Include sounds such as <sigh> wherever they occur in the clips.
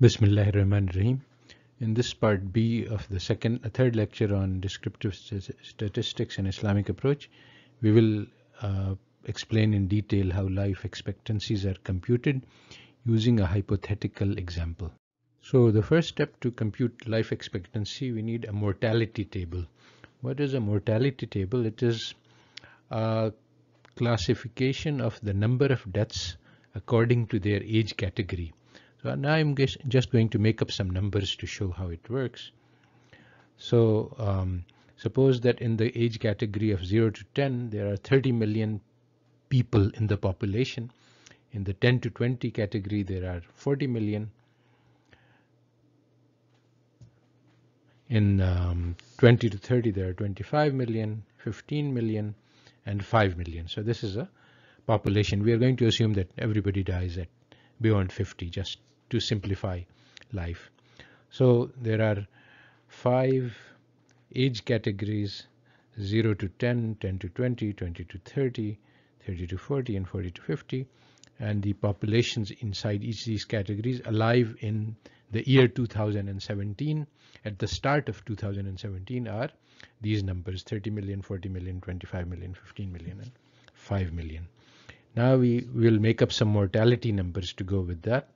Bismillahir Rahmanir Rahim. In this part B of the second, uh, third lecture on descriptive statistics and Islamic approach, we will uh, explain in detail how life expectancies are computed using a hypothetical example. So the first step to compute life expectancy, we need a mortality table. What is a mortality table? It is a classification of the number of deaths according to their age category. So now I'm just going to make up some numbers to show how it works. So um, suppose that in the age category of 0 to 10, there are 30 million people in the population. In the 10 to 20 category, there are 40 million. In um, 20 to 30, there are 25 million, 15 million, and 5 million. So this is a population. We are going to assume that everybody dies at beyond 50 just to simplify life. So there are five age categories 0 to 10, 10 to 20, 20 to 30, 30 to 40 and 40 to 50 and the populations inside each of these categories alive in the year 2017 at the start of 2017 are these numbers 30 million, 40 million, 25 million, 15 million and 5 million. Now we will make up some mortality numbers to go with that.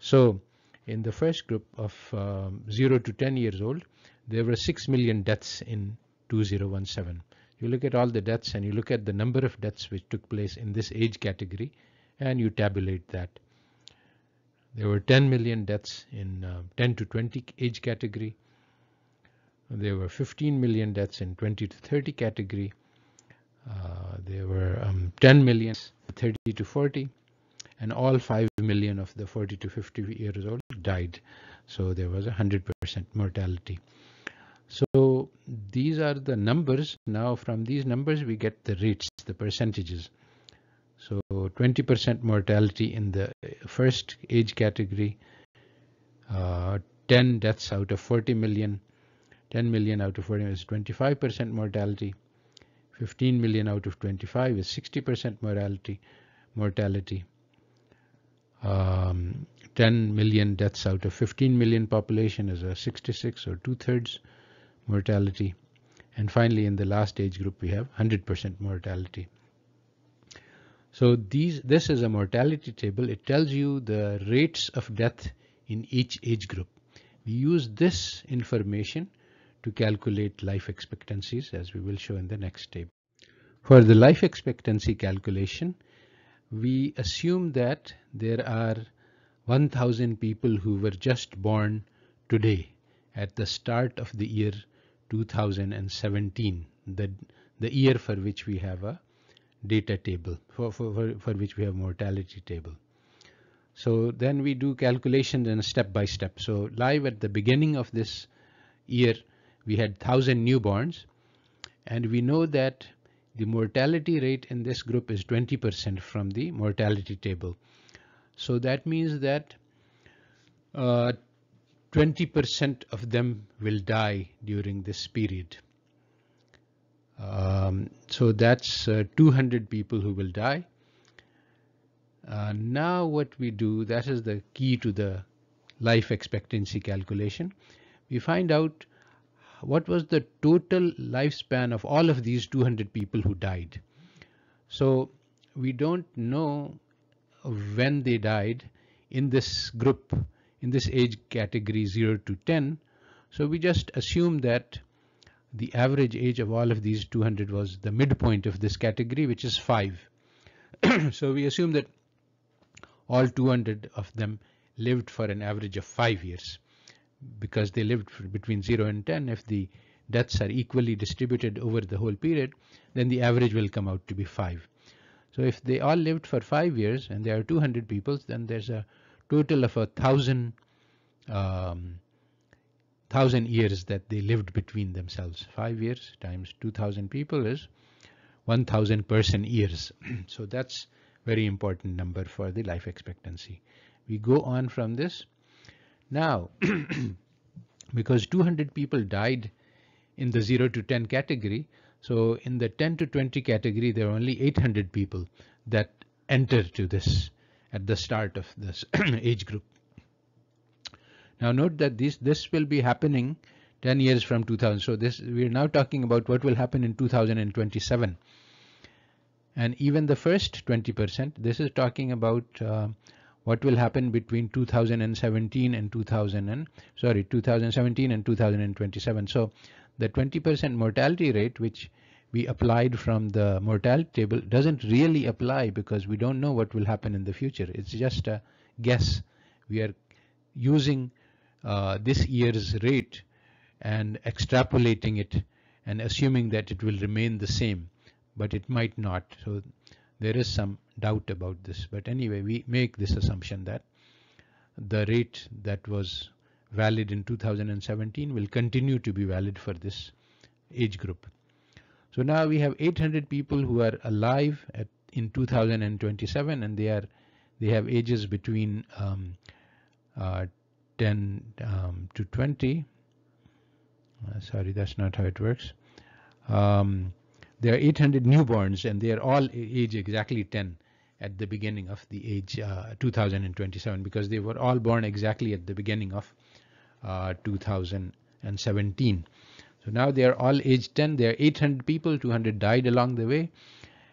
So in the first group of um, 0 to 10 years old, there were 6 million deaths in 2017. You look at all the deaths and you look at the number of deaths which took place in this age category and you tabulate that. There were 10 million deaths in uh, 10 to 20 age category. There were 15 million deaths in 20 to 30 category. Uh, there were um, 10 million 30 to 40 and all 5 million of the 40 to 50 years old died. So there was a 100% mortality. So these are the numbers. Now from these numbers we get the rates, the percentages. So 20% mortality in the first age category, uh, 10 deaths out of 40 million, 10 million out of 40 is 25% mortality, 15 million out of 25 is 60% mortality, mortality um, 10 million deaths out of 15 million population is a 66 or two-thirds mortality. And finally, in the last age group, we have 100% mortality. So these, this is a mortality table. It tells you the rates of death in each age group. We use this information to calculate life expectancies as we will show in the next table. For the life expectancy calculation, we assume that there are 1000 people who were just born today at the start of the year 2017 the the year for which we have a data table for, for, for, which we have mortality table. So then we do calculations in step by step. So live at the beginning of this year we had 1000 newborns and we know that the mortality rate in this group is 20% from the mortality table. So that means that 20% uh, of them will die during this period. Um, so that's uh, 200 people who will die. Uh, now what we do, that is the key to the life expectancy calculation. We find out what was the total lifespan of all of these 200 people who died. So we don't know when they died in this group, in this age category 0 to 10. So we just assume that the average age of all of these 200 was the midpoint of this category, which is 5. <clears throat> so we assume that all 200 of them lived for an average of 5 years because they lived between 0 and 10, if the deaths are equally distributed over the whole period, then the average will come out to be 5. So if they all lived for 5 years and there are 200 people, then there's a total of a thousand um, thousand years that they lived between themselves. 5 years times 2000 people is 1000 person years. <clears throat> so that's very important number for the life expectancy. We go on from this now, <clears throat> because 200 people died in the 0 to 10 category, so in the 10 to 20 category, there are only 800 people that enter to this at the start of this <clears throat> age group. Now note that this this will be happening 10 years from 2000. So this we are now talking about what will happen in 2027. And even the first 20%, this is talking about uh, what will happen between 2017 and 2000 and sorry 2017 and 2027. So the 20% mortality rate which we applied from the mortality table doesn't really apply because we don't know what will happen in the future. It's just a guess. We are using uh, this year's rate and extrapolating it and assuming that it will remain the same, but it might not. So there is some doubt about this. But anyway, we make this assumption that the rate that was valid in 2017 will continue to be valid for this age group. So now we have 800 people who are alive at, in 2027 and they are they have ages between um, uh, 10 um, to 20 uh, sorry that's not how it works um, there are 800 newborns and they are all age exactly 10 at the beginning of the age uh, 2027 because they were all born exactly at the beginning of uh, 2017 so now they are all age 10 there are 800 people 200 died along the way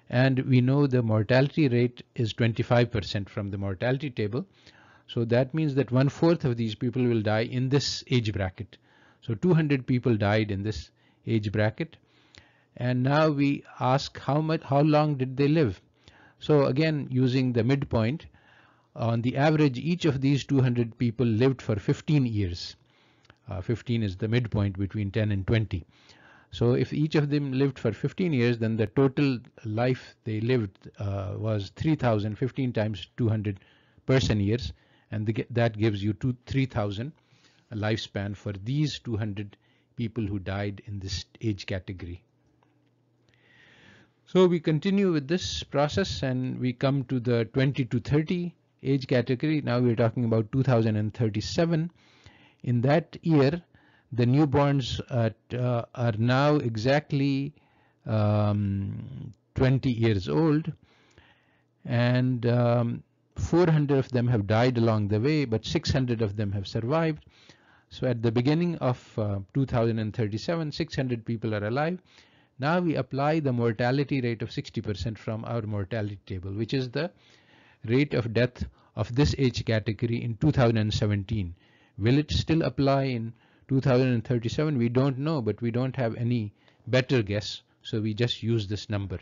and we know the mortality rate is 25% from the mortality table so that means that one fourth of these people will die in this age bracket. So 200 people died in this age bracket. And now we ask how much, how long did they live? So again, using the midpoint, on the average, each of these 200 people lived for 15 years. Uh, 15 is the midpoint between 10 and 20. So if each of them lived for 15 years, then the total life they lived uh, was 3,000, 15 times 200 person years and the, that gives you two, 3000 lifespan for these 200 people who died in this age category. So we continue with this process and we come to the 20 to 30 age category. Now we're talking about 2037. In that year, the newborns at, uh, are now exactly um, 20 years old and um, 400 of them have died along the way, but 600 of them have survived. So at the beginning of uh, 2037, 600 people are alive. Now we apply the mortality rate of 60% from our mortality table, which is the rate of death of this age category in 2017. Will it still apply in 2037? We don't know, but we don't have any better guess. So we just use this number.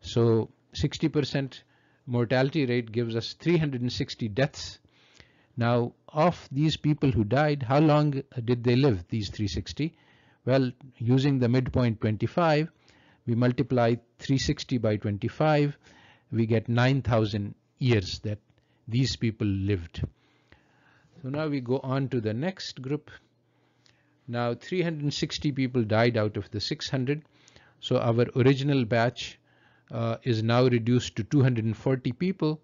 So 60% mortality rate gives us 360 deaths. Now, of these people who died, how long did they live, these 360? Well, using the midpoint 25, we multiply 360 by 25, we get 9,000 years that these people lived. So now we go on to the next group. Now 360 people died out of the 600. So our original batch uh, is now reduced to 240 people.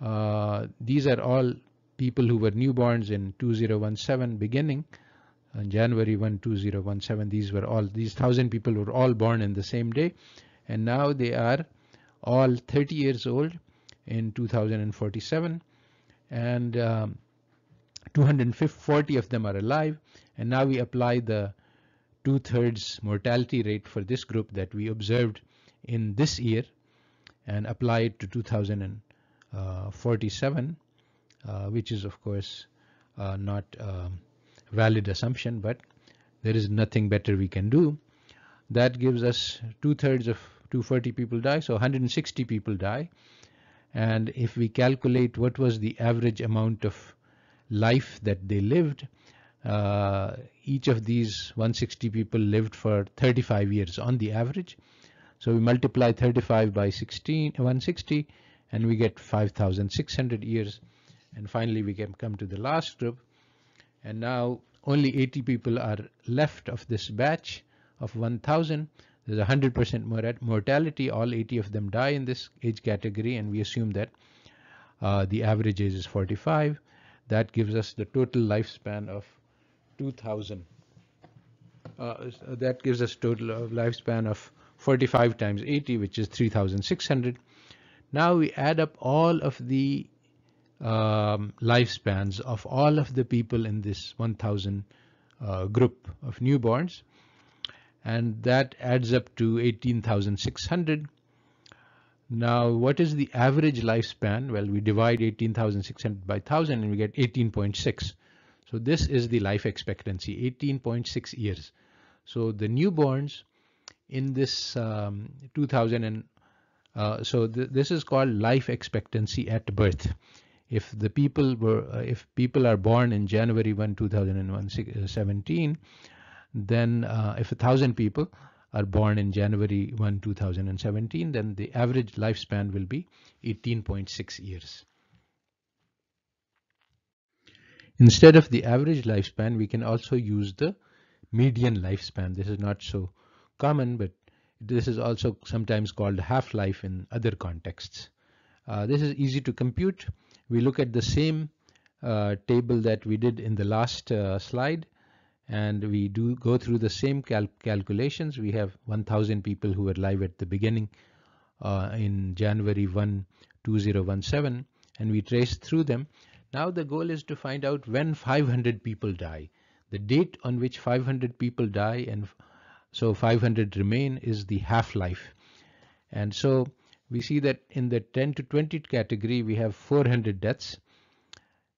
Uh, these are all people who were newborns in 2017 beginning on January 1, 2017. These were all, these thousand people were all born in the same day. And now they are all 30 years old in 2047. And um, 240 of them are alive. And now we apply the two-thirds mortality rate for this group that we observed in this year and apply it to 2047, uh, which is of course uh, not a valid assumption, but there is nothing better we can do. That gives us two-thirds of 240 people die, so 160 people die. And if we calculate what was the average amount of life that they lived, uh, each of these 160 people lived for 35 years on the average. So we multiply 35 by 16, 160 and we get 5,600 years. And finally we can come to the last group. And now only 80 people are left of this batch of 1,000. There's 100% mortality. All 80 of them die in this age category and we assume that uh, the average age is 45. That gives us the total lifespan of 2,000. Uh, that gives us total lifespan of 45 times 80 which is 3600 now we add up all of the um, lifespans of all of the people in this 1000 uh, group of newborns and that adds up to 18,600. Now what is the average lifespan? Well we divide 18,600 by 1000 and we get 18.6. So this is the life expectancy 18.6 years. So the newborns in this um, 2000 and uh, so th this is called life expectancy at birth if the people were uh, if people are born in January 1 2017 then uh, if a thousand people are born in January 1 2017 then the average lifespan will be 18.6 years. Instead of the average lifespan we can also use the median lifespan. This is not so common but this is also sometimes called half-life in other contexts. Uh, this is easy to compute we look at the same uh, table that we did in the last uh, slide and we do go through the same cal calculations. We have 1000 people who were live at the beginning uh, in January 1, 2017 and we trace through them. Now the goal is to find out when 500 people die. The date on which 500 people die and so 500 remain is the half-life. And so we see that in the 10 to 20 category we have 400 deaths.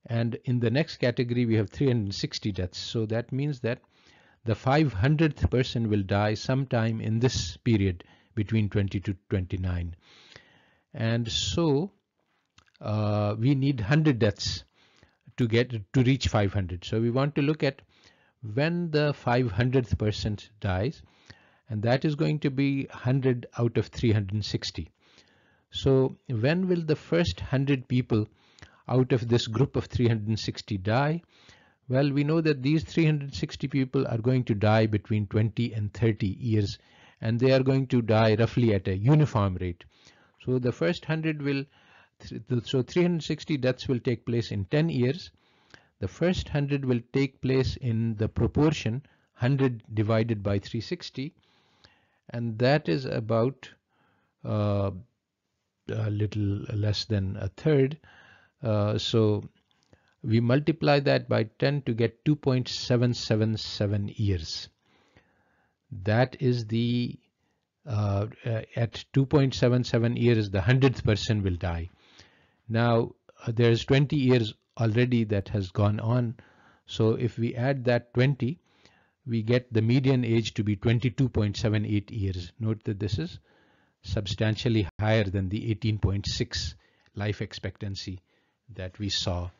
And in the next category we have 360 deaths. So that means that the 500th person will die sometime in this period between 20 to 29 and so uh, we need 100 deaths to get to reach 500 so we want to look at when the 500th person dies. And that is going to be 100 out of 360 so when will the first 100 people out of this group of 360 die? Well, we know that these 360 people are going to die between 20 and 30 years and they are going to die roughly at a uniform rate. So the first 100 will, so 360 deaths will take place in 10 years. The first 100 will take place in the proportion 100 divided by 360 and that is about uh, a little less than a third. Uh, so we multiply that by 10 to get 2.777 years. That is the, uh, uh at 2.77 years, the 100th person will die. Now, uh, there's 20 years already that has gone on. So if we add that 20, we get the median age to be 22.78 years. Note that this is substantially higher than the 18.6 life expectancy that we saw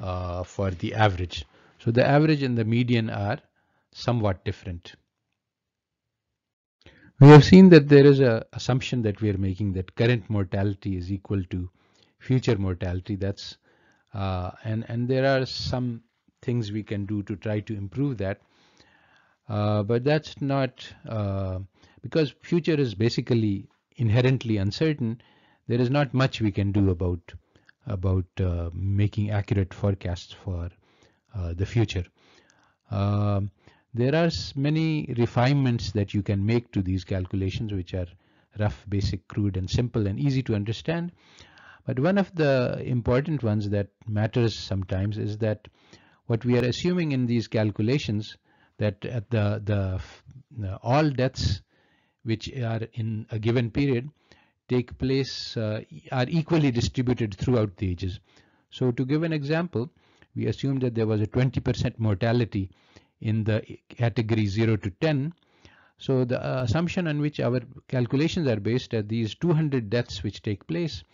uh, for the average. So the average and the median are somewhat different. We have seen that there is a assumption that we are making that current mortality is equal to future mortality. That's uh, and and there are some things we can do to try to improve that. Uh, but that's not uh, because future is basically inherently uncertain, there is not much we can do about about uh, making accurate forecasts for uh, the future. Uh, there are many refinements that you can make to these calculations which are rough, basic, crude and simple and easy to understand. But one of the important ones that matters sometimes is that what we are assuming in these calculations that at the, the, the all deaths which are in a given period take place uh, are equally distributed throughout the ages. So to give an example, we assume that there was a 20% mortality in the category 0 to 10. So the uh, assumption on which our calculations are based are these 200 deaths which take place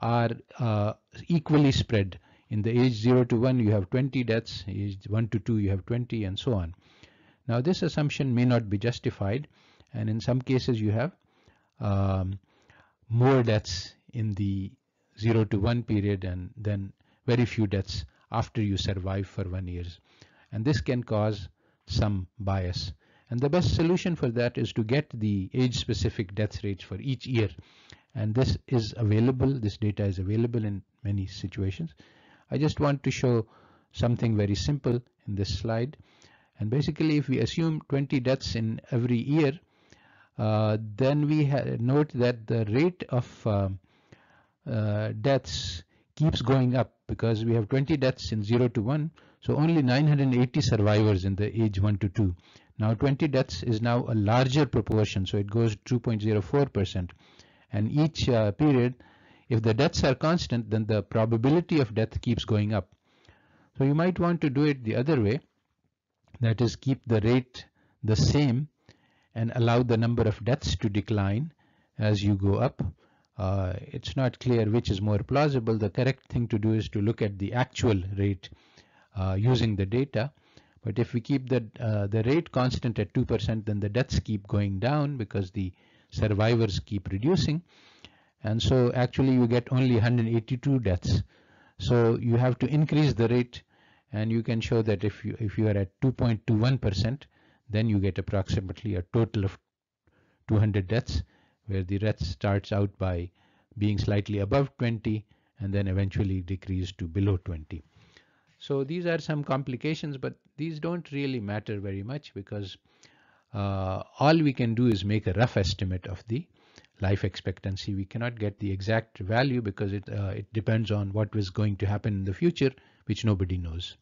are uh, equally spread. In the age 0 to 1 you have 20 deaths, age 1 to 2 you have 20 and so on. Now this assumption may not be justified and in some cases you have um, more deaths in the 0 to 1 period and then very few deaths after you survive for one years and this can cause some bias. And the best solution for that is to get the age specific death rates for each year. And this is available this data is available in many situations. I just want to show something very simple in this slide. And basically if we assume 20 deaths in every year then we note that the rate of uh, uh, deaths keeps going up because we have 20 deaths in 0 to 1, so only 980 survivors in the age 1 to 2. Now 20 deaths is now a larger proportion, so it goes 2.04%. And each uh, period, if the deaths are constant, then the probability of death keeps going up. So you might want to do it the other way, that is keep the rate the same and allow the number of deaths to decline as you go up. Uh, it's not clear which is more plausible. The correct thing to do is to look at the actual rate uh, using the data. But if we keep the, uh, the rate constant at 2%, then the deaths keep going down because the survivors keep reducing. And so actually you get only 182 deaths. So you have to increase the rate and you can show that if you if you are at 2.21% then you get approximately a total of 200 deaths where the ret starts out by being slightly above 20 and then eventually decrease to below 20. So these are some complications, but these don't really matter very much because uh, all we can do is make a rough estimate of the life expectancy. We cannot get the exact value because it, uh, it depends on what was going to happen in the future, which nobody knows.